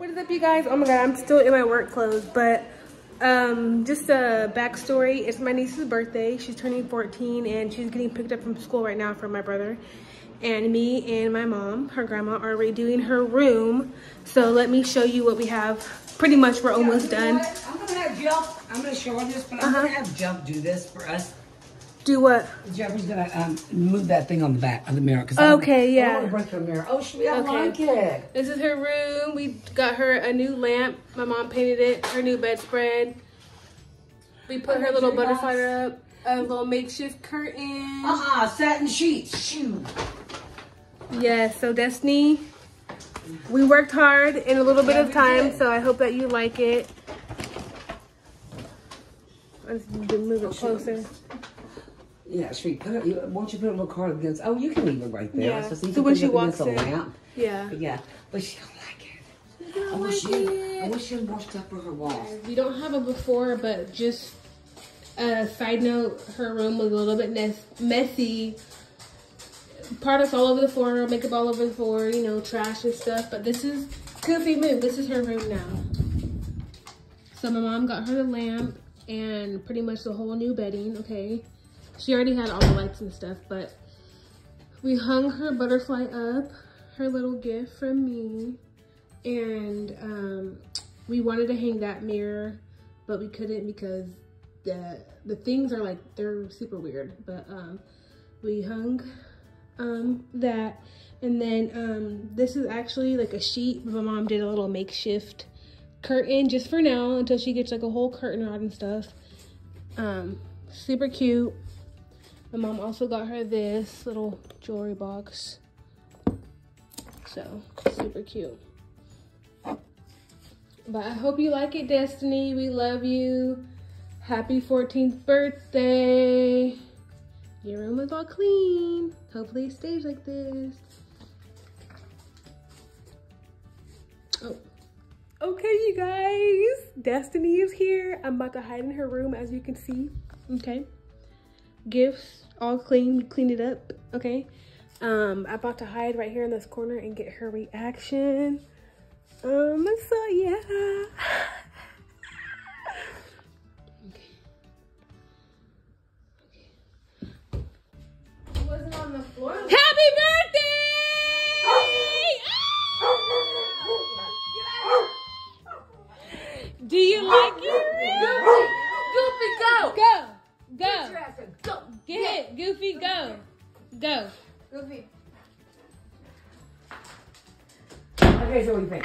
What is up, you guys? Oh my god, I'm still in my work clothes, but um, just a backstory. It's my niece's birthday. She's turning 14 and she's getting picked up from school right now from my brother. And me and my mom, her grandma, are redoing her room. So let me show you what we have. Pretty much we're almost You know done. what? I'm gonna have Jeff. I'm gonna show her this, but I'm Uh-huh. gonna have Jeff do this for us. Do what? Jeffrey's gonna um, move that thing on the back of the mirror. Cause Okay, I yeah. don't want to break the mirror. Oh, should we? I Okay. like it. This is her room. We got her a new lamp. My mom painted it. Her new bedspread. We put her little butterfly up. A little makeshift curtain. Uh huh. Satin sheets. Shoot. Yeah, so Destiny, we worked hard in a little bit Yeah, of time, did. so I hope that you like it. Let's move it closer. Yeah, sweet. Put it. you- Why don't you put a little card against? Oh, you can leave it right there. Yeah. you So can when she it walks in- lamp. Yeah. But yeah, but she don't like it. I wish she. I wish she had more up for her walls. We don't have a before, but just a side note, her room was a little bit nes- messy. Products all over the floor, makeup all over the floor, you know, trash and stuff. But this is Goofy Move. This is her room now. So my mom got her the lamp and pretty much the whole new bedding, okay? She already had all the lights and stuff, but we hung her butterfly up, her little gift from me. And um, we wanted to hang that mirror, but we couldn't because the the things are like they're super weird. But um, we hung um, that, and then um, this is actually like a sheet. My mom did a little makeshift curtain just for now until she gets like a whole curtain rod and stuff. Um, super cute. My mom also got her this little jewelry box. So super cute. But I hope you like it, Destiny. We love you. Happy 14th birthday. Your room is all clean. Hopefully it stays like this. Oh. Okay, you guys. Destiny is here. I'm about to hide in her room, as you can see. Okay. Gifts, all clean. Cleaned it up. Okay. Um, I'm about to hide right here in this corner and get her reaction. Um, so yeah. okay. It wasn't on the floor. Happy birthday! Do you like go. Go. Go. Go. Get it. Goofy, go. Go. Goofy. Okay, so what do you think?